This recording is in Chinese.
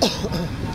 咳 咳